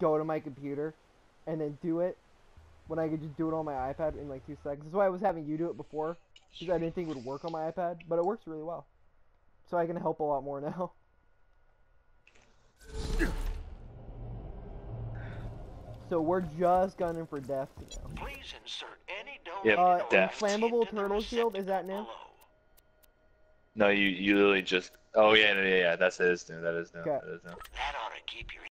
go to my computer and then do it when I could just do it on my iPad in like two seconds. That's why I was having you do it before because I didn't think it would work on my iPad, but it works really well. So I can help a lot more now. So we're just gunning for death now. Please insert any Yep, Uh, death. inflammable turtle shield, is that new? No, you you literally just. Oh yeah, yeah, yeah. That's it. Is new. That is new. Okay. That is new. That ought to keep your